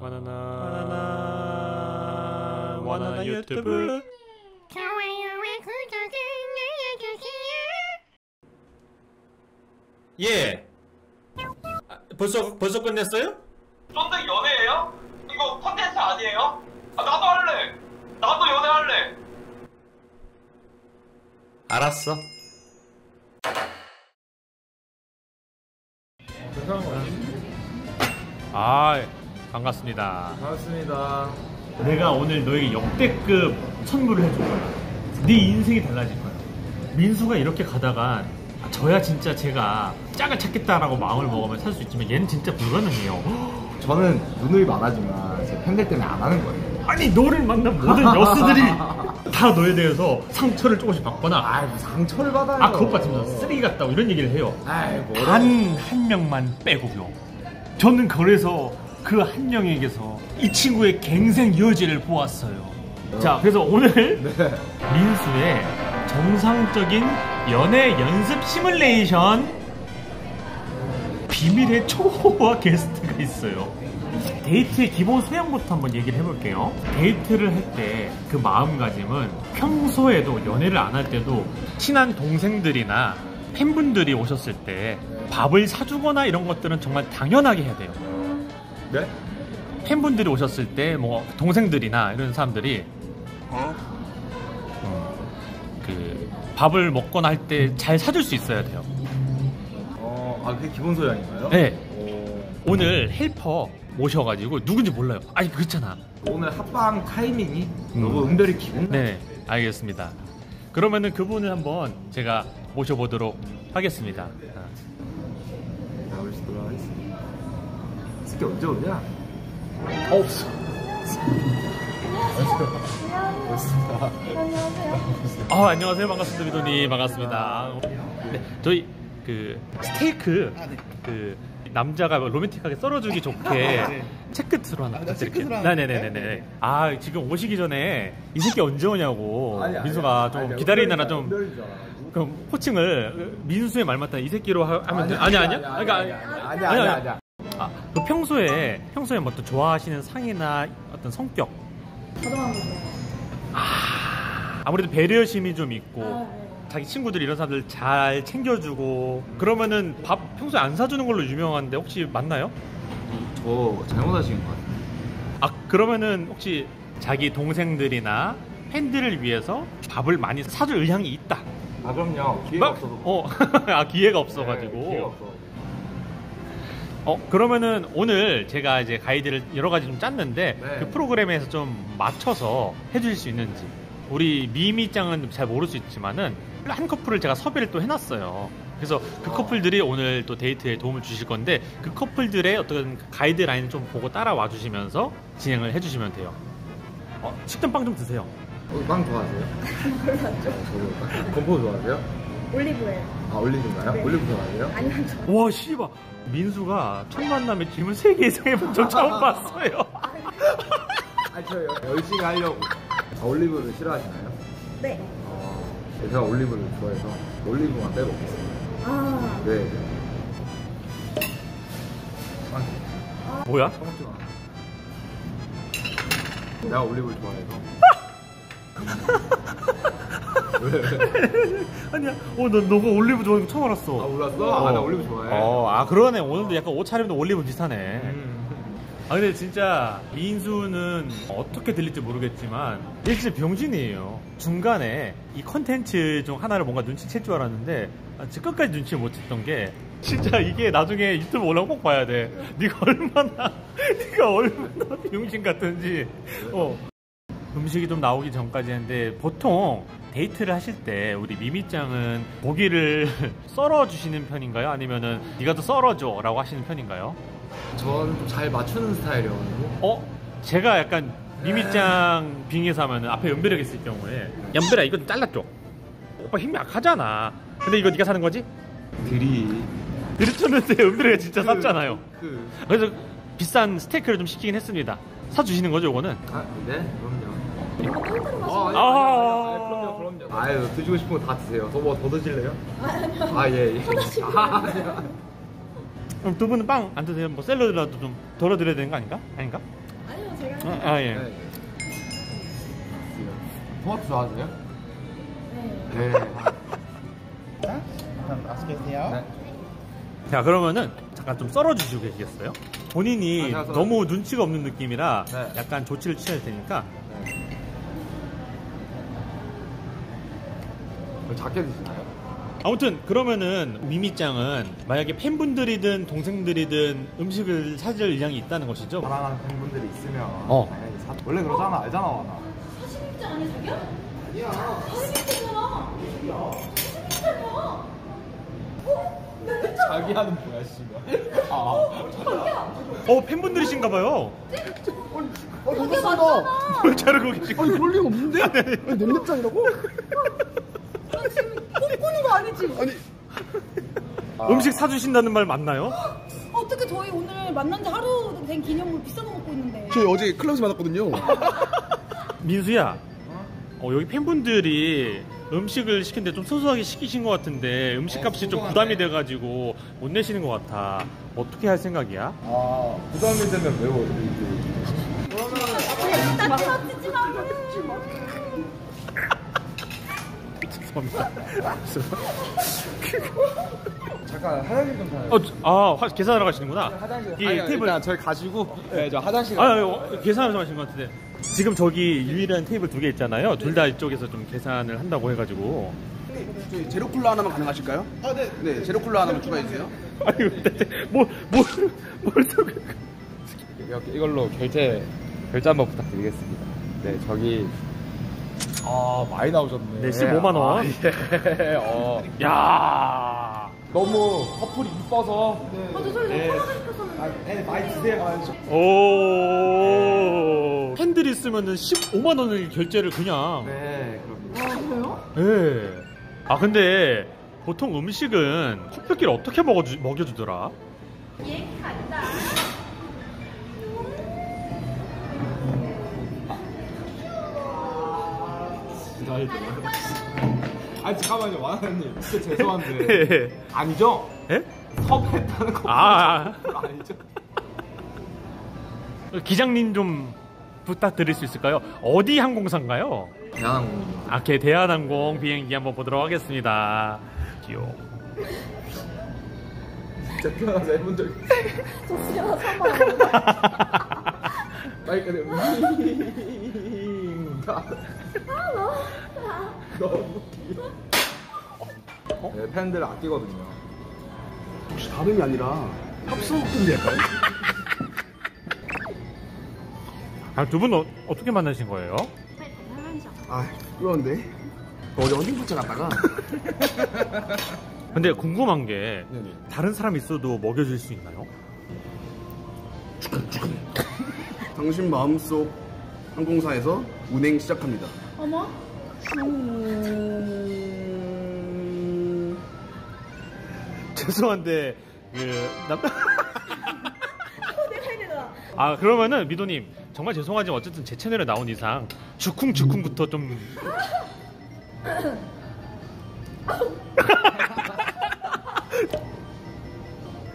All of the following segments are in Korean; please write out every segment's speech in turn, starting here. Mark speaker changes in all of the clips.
Speaker 1: 바나나 바나나 바나나 유튜브
Speaker 2: 좋아요와 구독을 눌러주세요.
Speaker 1: 예 아, 벌써 벌써 끝냈어요?
Speaker 3: 쫀득 연애예요? 이거 컨텐츠 아니에요? 아, 나도 할래. 나도 연애할래.
Speaker 1: 알았어 아 반갑습니다
Speaker 4: 반갑습니다.
Speaker 1: 내가 오늘 너에게 역대급 선물을 해줄 거야 네 인생이 달라질 거야 민수가 이렇게 가다가 아, 저야 진짜 제가 짝을 찾겠다라고 마음을 먹으면 살 수 있지만 얘는 진짜 불가능해요
Speaker 4: 저는 누누이 말하지만 제 팬들 때문에 안 하는 거예요.
Speaker 1: 아니 너를 만난 모든 여수들이 다 너에 대해서 상처를 조금씩 받거나
Speaker 4: 아이, 뭐 상처를 받아요.
Speaker 1: 아 그것 같으면 쓰레기 같다고 이런 얘기를 해요
Speaker 4: 아이, 뭐.
Speaker 1: 단한 명만 빼고요 저는 그래서 그 한 명에게서 이 친구의 갱생 여지를 보았어요 자 그래서 오늘
Speaker 4: 네.
Speaker 1: 민수의 정상적인 연애 연습 시뮬레이션 비밀의 초호화 게스트가 있어요. 데이트의 기본 소양부터 한번 얘기를 해볼게요. 데이트를 할 때 그 마음가짐은 평소에도 연애를 안 할 때도 친한 동생들이나 팬분들이 오셨을 때 밥을 사주거나 이런 것들은 정말 당연하게 해야 돼요.
Speaker 4: 네?
Speaker 1: 팬분들이 오셨을 때 뭐 동생들이나 이런 사람들이 그 밥을 먹거나 할 때 잘 사줄 수 있어야 돼요.
Speaker 4: 어, 아, 그게 기본 소양인가요?
Speaker 1: 네.
Speaker 4: 오,
Speaker 1: 오늘 헬퍼 모셔가지고 누군지 몰라요. 아니 그렇잖아.
Speaker 4: 오늘 합방 타이밍이
Speaker 1: 음.
Speaker 4: 너무 은별이 기분?
Speaker 1: 네, 알겠습니다. 그러면은 그분을 한번 제가 모셔보도록 하겠습니다. 아,
Speaker 4: 나오시도록 하겠습니다. 새끼 언제 오냐?
Speaker 1: 없어. 아 안녕하세요 반갑습니다 미도님 반갑습니다. 네 저희 그 스테이크 그 남자가 로맨틱하게 썰어주기 좋게 체크트로 하나 부탁드릴게요. 네네네네. 아 지금 오시기 전에 이 새끼 언제 오냐고
Speaker 4: 아니, 아니,
Speaker 1: 민수가 좀
Speaker 4: 아니,
Speaker 1: 기다리느라
Speaker 4: 좀줄 알아가지고.
Speaker 1: 그럼 호칭을 민수의 말 맞다 이 새끼로 하- 하면 돼? 아니 아니야? 그러니까
Speaker 4: 아니, 아니, 아니, 아니, 아니.
Speaker 1: 아, 그 평소에 평소에 뭐 또 좋아하시는 상이나 어떤 성격
Speaker 5: 가정하는 거 좋아해요.
Speaker 1: 아무래도 배려심이 좀 있고
Speaker 5: 아, 네.
Speaker 1: 자기 친구들 이런 사람들 잘 챙겨주고 그러면은 밥 평소에 안 사주는 걸로 유명한데 혹시 맞나요?
Speaker 4: 저 잘못하신 것 같아요.
Speaker 1: 아 그러면은 혹시 자기 동생들이나 팬들을 위해서 밥을 많이 사줄 의향이 있다.
Speaker 4: 아, 그럼요. 기회가
Speaker 1: 막-
Speaker 4: 없어서.
Speaker 1: 어, 아 기회가
Speaker 4: 네,
Speaker 1: 없어가지고.
Speaker 4: 기회가 없어.
Speaker 1: 어 그러면은 오늘 제가 이제 가이드를 여러 가지 좀 짰는데
Speaker 4: 네.
Speaker 1: 그 프로그램에서 좀 맞춰서 해주실 수 있는지 우리 미미짱은 잘 모를 수 있지만은 한 커플을 제가 섭외를 또 해놨어요. 그래서 그
Speaker 4: 어.
Speaker 1: 커플들이 오늘 또 데이트에 도움을 주실 건데 그 커플들의 어떤 가이드라인을 좀 보고 따라와 주시면서 진행을 해주시면 돼요. 어, 식전 빵 좀 드세요.
Speaker 4: 어, 빵 좋아하세요?
Speaker 5: 몰랐죠?
Speaker 4: 저도 건포도 좋아하세요?
Speaker 5: 올리브예요.
Speaker 4: 아, 올리브인가요?
Speaker 5: 네.
Speaker 4: 올리브 좋아하세요?
Speaker 5: 아니면 저.
Speaker 1: 와 씨발 민수가 첫 만남에 질문 3개 이상 해본 적 처음 봤어요.
Speaker 4: 아, 저 여- 열심히 하려고. 아, 올리브를 싫어하시나요?
Speaker 5: 네.
Speaker 4: 어, 제가 올리브를 좋아해서 올리브만 빼고 먹겠습니다.
Speaker 5: 아,
Speaker 4: 네. 네. 아,
Speaker 1: 뭐야?
Speaker 4: 처먹지 마. 내가 올리브를 좋아해서. 왜?
Speaker 1: 아니야. 어, 너 너가 올리브 좋아하는 거 처음 알았어.
Speaker 4: 아, 몰랐어? 아, 나 올리브 좋아해.
Speaker 1: 어, 아 그러네. 오늘도 약간 옷 차림도 올리브 비슷하네.
Speaker 4: 음.
Speaker 1: 아 근데 진짜 민수는 어떻게 들릴지 모르겠지만 일진 병신이에요. 중간에 이 컨텐츠 중 하나를 뭔가 눈치챌 줄 알았는데 아, 진짜 끝까지 눈치 못 챘던 게 진짜 이게 나중에 유튜브 올라오면 꼭 봐야 돼. 네가 얼마나 네가 얼마나 병신 같은지. 어. 음식이 좀 나오기 전까지 했는데 보통 데이트를 하실 때 우리 미미짱은 고기를 썰어 주시는 편인가요? 아니면은 네가 더 썰어줘라고 하시는 편인가요?
Speaker 4: 전 잘 맞추는 스타일이어가지고.
Speaker 1: 어? 제가 약간 미미짱 빙의해서 하면은 앞에 연배력 있을 경우에 연배라 이거 좀 잘라줘 오빠 힘이 약하잖아 근데 이거 네가 사는 거지?
Speaker 4: 들이.
Speaker 1: 들이쳤는데 연배력이 진짜 쌌잖아요
Speaker 4: 그.
Speaker 1: 그래서 비싼 스테이크를 좀 시키긴 했습니다 사주시는 거죠 이거는?
Speaker 4: 아, 네? 그럼요.
Speaker 5: 아, 똥
Speaker 4: 아, 아니,
Speaker 5: 들어가시네.
Speaker 1: 아.
Speaker 4: 그럼요, 그럼요. 아유, 드시고 싶은 거 다 드세요. 더 뭐 더 드실래요? 아, 예, 예. 아.
Speaker 1: 그럼 두 분은 빵 안 드세요? 뭐 샐러드라도 좀 덜어드려야 되는 거 아닌가? 아닌가? 아, 아, 예.
Speaker 4: 네. 토마토 좋아하세요?
Speaker 5: 네.
Speaker 4: 네.
Speaker 6: 맛있겠네요.
Speaker 1: 자, 그러면은 잠깐 좀 썰어 주시고 계시겠어요? 본인이
Speaker 4: 아, 제가
Speaker 1: 너무 눈치가 없는 느낌이라
Speaker 4: 네.
Speaker 1: 약간 조치를 취해야 되니까
Speaker 4: 작게 드시나요?
Speaker 1: 아무튼 그러면은 미미짱은 만약에 팬분들이든 동생들이든 음식을 사줄 의향이 있다는 것이죠?
Speaker 4: 사랑하는 팬분들이 있으면
Speaker 1: 어.
Speaker 4: 당연히 사... 원래 그러잖아 알잖아 나.
Speaker 5: 사진입장 아니야 자기야? 아니야. 사진입장이잖아. 사진입장이야.
Speaker 4: 자기 하는 뭐야 씨발. 아.
Speaker 1: 어 팬분들이신가 봐요.
Speaker 5: 자기야 맞잖아.
Speaker 1: 뭘 자르고 계시고.
Speaker 6: 아니 그럴 리가 없는데? 아니 냄새장이라고?
Speaker 5: 지금 꿈꾸는 거 아니지?
Speaker 6: 아니
Speaker 1: 음식 사주신다는 말 맞나요?
Speaker 5: 어떻게 저희 오늘 만난 지 하루 된 기념으로 비싼 거 먹고 있는데.
Speaker 6: 저희 어제 클럽에서 만났거든요.
Speaker 1: 민수야. 어, 여기 팬분들이 음식을 시킨데 좀 소소하게 시키신 것 같은데 음식값이 좀 부담이 돼가지고 못 내시는 것 같아. 어떻게 할 생각이야?
Speaker 4: 아 부담이 되면 매워.
Speaker 5: 나 찍지 마.
Speaker 1: 죄송합니다.
Speaker 4: 잠깐 화장실 좀 가요.
Speaker 1: 어, 아, 화- 계산하러 가시는구나.
Speaker 4: 화장실.
Speaker 1: 이
Speaker 4: 아니,
Speaker 1: 테이블.
Speaker 4: 일단 저희 가시고 네, 저 화장실.
Speaker 1: 아, 어, 계산하러 가신 것 같은데. 지금 저기 유일한 테이블 두 개 있잖아요. 둘 다 이쪽에서 좀 계산을 한다고 해가지고.
Speaker 6: 저희 제로 콜라 하나만 가능하실까요? 아 네. 네 제로 콜라 하나만 추가해 주세요.
Speaker 1: 아니, 뭐, 뭐, 뭘 또.
Speaker 4: 이렇게 이걸로 결제 결제 한번 부탁드리겠습니다. 네 저기 아 많이 나오셨네.
Speaker 1: 네, 15만 원.
Speaker 4: 아, 예. 어.
Speaker 1: 야
Speaker 4: 너무 커플이 이뻐서.
Speaker 5: 맞아 저희
Speaker 4: 네.
Speaker 5: 너무 하고 싶었었는데.
Speaker 4: 아, 네, 많이 드세요.
Speaker 1: 오. 팬들 있으면은 15만 원을 결제를 그냥.
Speaker 4: 네, 그럼.
Speaker 5: 아 그래요?
Speaker 1: 예. 아, 근데 보통 음식은 커플끼리 어떻게 먹어주, 먹여주더라?
Speaker 4: 아니 잠깐만요, 와나님. 진짜 죄송한데.
Speaker 1: 예.
Speaker 4: 아니죠?
Speaker 1: 예?
Speaker 4: 섭했다는 거.
Speaker 1: 아.
Speaker 4: 아니죠?
Speaker 1: 기장님 좀 부탁드릴 수 있을까요? 어디 항공사인가요?
Speaker 4: 대한항공.
Speaker 1: 아, 개 대한항공 비행기 한번 보도록 하겠습니다. 귀여워.
Speaker 4: 진짜 태어나서 해본 적 있어.
Speaker 5: 좋지마 삼만 원.
Speaker 4: 빨리 그래. 너무 귀여워. 네, 팬들 아끼거든요.
Speaker 6: 혹시 다름이 아니라 약간?
Speaker 1: 아, 두분 어, 어떻게 만나신 거예요?
Speaker 6: 아 그런데 어제 헌팅포차 갔다가
Speaker 1: 근데 궁금한 게
Speaker 4: 네네.
Speaker 1: 다른 사람 있어도 먹여줄 수 있나요?
Speaker 6: 당신 마음속 항공사에서 운행 시작합니다.
Speaker 5: 어머.
Speaker 6: 음...
Speaker 1: 죄송한데 그 남...
Speaker 5: 되나?
Speaker 1: 아 그러면은 미도님 정말 죄송하지만 어쨌든 제 채널에 나온 이상 주쿵 주쿵부터 좀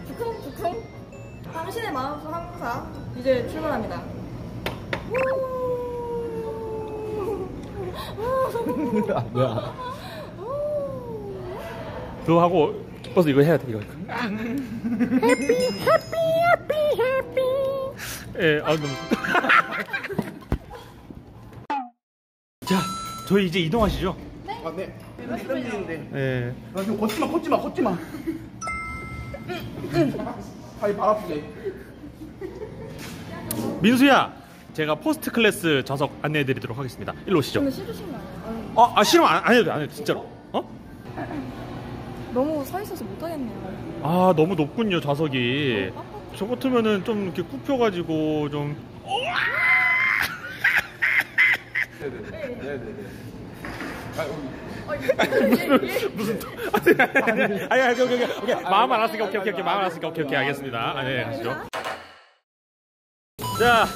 Speaker 5: 주쿵 주쿵. 당신의 마음속 항상 이제 출발합니다. 우.
Speaker 1: 그거 하고 기뻐서 이거 해야 돼 이거. 예, 아 너무. 자, 저희 이제 이동하시죠.
Speaker 6: 아 네. 일인데.
Speaker 1: 예.
Speaker 6: 아, 좀 걷지 마, 걷지 마, 걷지 마. 다리 발 아프게.
Speaker 1: 민수야, 제가 포스트 클래스 좌석 안내해드리도록 하겠습니다. 일로 오시죠.
Speaker 5: 근데 싫으신 거 아니에요?
Speaker 1: 아, 아 싫으면 안, 안 해도 돼, 안 해도 돼, 진짜로. 어?
Speaker 5: 너무 서 있어서 못 하겠네요.
Speaker 1: 아, 너무 높군요, 좌석이. 저 같으면은 좀 이렇게 굽혀가지고 좀.
Speaker 4: 네네네. 네네네. 아, 여기.
Speaker 1: 무슨 또- 아니 아니 아니 아니 아니 오케이 오케이 오케이 마음 알았으니까 오케이 오케이 오케이 마음 알았으니까 오케이 오케이 알겠습니다 아, 네 가시죠 자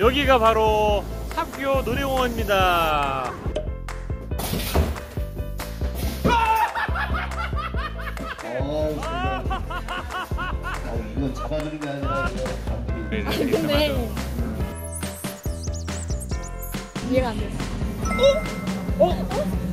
Speaker 1: 여기가 바로 삽교 놀이공원입니다
Speaker 7: 어우, 이건 잡아주는 게 아니라 감독이.
Speaker 5: 네, 네, 근데 이해가 안 됐어. 어? 어?
Speaker 8: 어?